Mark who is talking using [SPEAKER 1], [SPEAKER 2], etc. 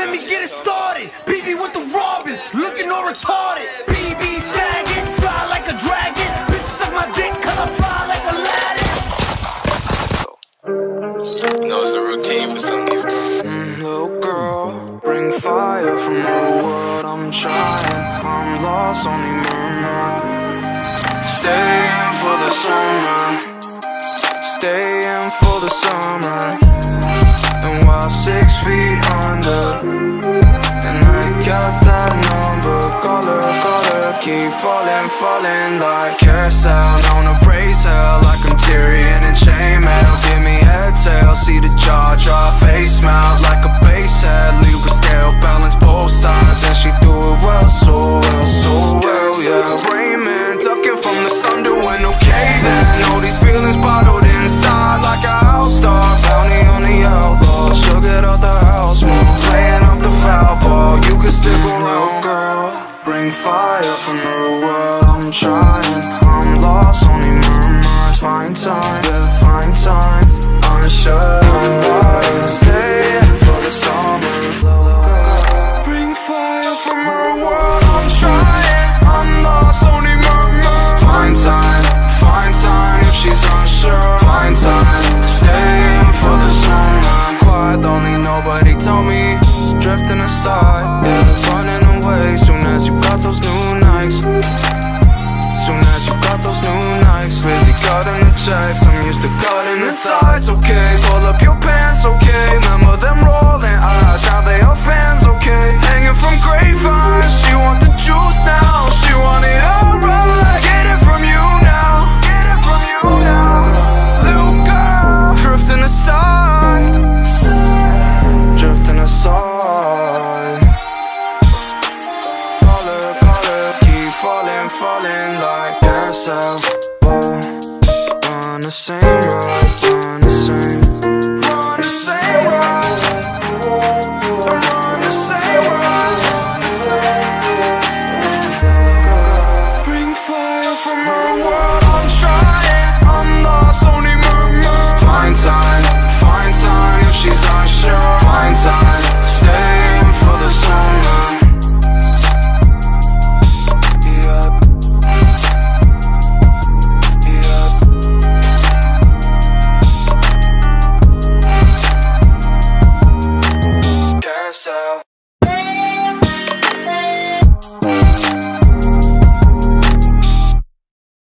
[SPEAKER 1] Let me get it started. BB with the Robins, looking all retarded. BB sagging, fly like a dragon. Bitches suck my dick, cause I fly like Aladdin.
[SPEAKER 2] No, it's a routine for some people.
[SPEAKER 3] Mm, little girl, bring fire from the world. I'm trying, I'm lost, only murmur. Staying for the summer, staying for the summer. And while six feet Keep falling, falling like carousel on a race hell, like I'm Tyrion and chainmail. Give me head tail, see the jaw, fire from the world. I'm trying, I'm lost, only murmurs. Find time, yeah, find time. I'm lying, staying for the summer. Bring fire from her world. I'm trying, I'm lost, only murmurs. Find time, find time if she's unsure. Find time, staying for the summer. Quiet, lonely, nobody told me. Drifting aside, yeah, running away. Soon as you got those new Soon as you got those new nights Busy cutting the checks. I'm used to cutting the ties, okay Pull up your on the same road, on the same On the same road on the same road, Bring fire from my world.